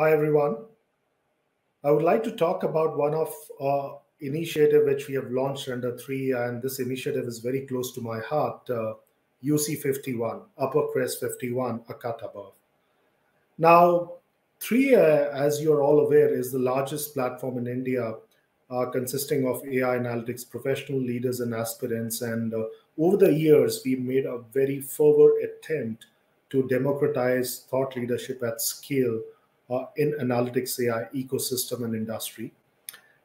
Hi, everyone. I would like to talk about one of uh, initiative which we have launched under three, and this initiative is very close to my heart, uh, UC 51, Upper Crest 51, a cut above. Now, three, uh, as you're all aware, is the largest platform in India uh, consisting of AI analytics professional leaders and aspirants. And uh, over the years, we made a very fervor attempt to democratize thought leadership at scale in analytics AI ecosystem and industry.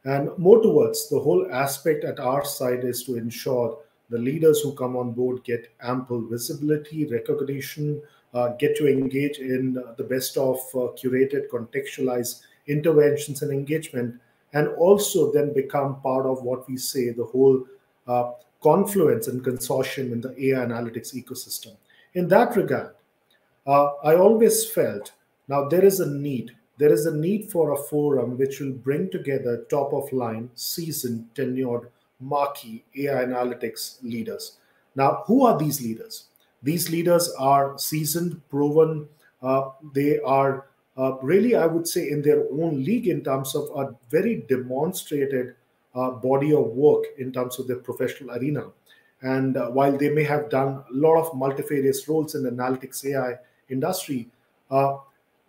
And more towards the whole aspect at our side is to ensure the leaders who come on board get ample visibility, recognition, uh, get to engage in the best of uh, curated, contextualized interventions and engagement, and also then become part of what we say the whole uh, confluence and consortium in the AI analytics ecosystem. In that regard, uh, I always felt now, there is a need. There is a need for a forum which will bring together top of line, seasoned, tenured, marquee AI analytics leaders. Now, who are these leaders? These leaders are seasoned, proven. Uh, they are uh, really, I would say, in their own league in terms of a very demonstrated uh, body of work in terms of their professional arena. And uh, while they may have done a lot of multifarious roles in the analytics AI industry, uh,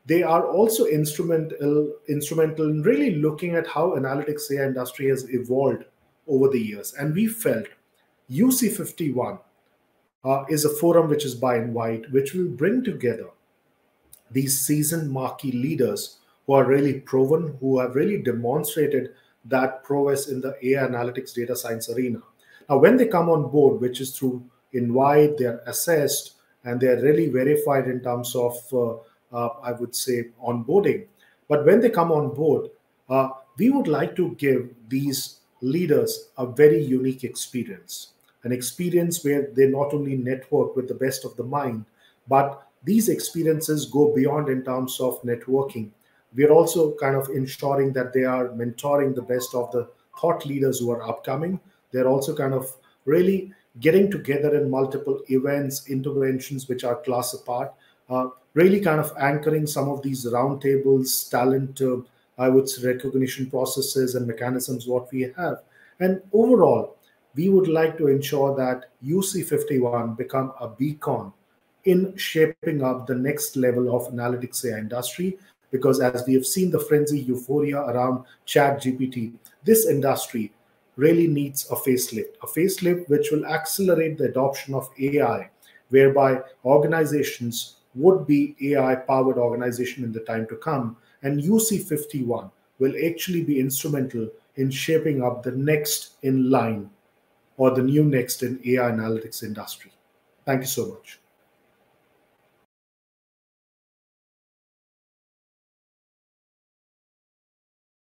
they are also instrumental instrumental in really looking at how analytics AI industry has evolved over the years. And we felt UC51 uh, is a forum which is by and wide, which will bring together these seasoned marquee leaders who are really proven, who have really demonstrated that prowess in the AI analytics data science arena. Now, when they come on board, which is through invite, they're assessed and they're really verified in terms of uh, I would say, onboarding. But when they come on board, uh, we would like to give these leaders a very unique experience an experience where they not only network with the best of the mind, but these experiences go beyond in terms of networking. We are also kind of ensuring that they are mentoring the best of the thought leaders who are upcoming. They're also kind of really getting together in multiple events, interventions, which are class apart, uh, really kind of anchoring some of these roundtables, talent, uh, I would say, recognition processes and mechanisms what we have. And overall, we would like to ensure that UC51 become a beacon in shaping up the next level of analytics AI industry. Because as we have seen the frenzy euphoria around Chat GPT, this industry really needs a facelift, a facelift which will accelerate the adoption of AI, whereby organizations would be AI powered organization in the time to come. And UC51 will actually be instrumental in shaping up the next in line or the new next in AI analytics industry. Thank you so much.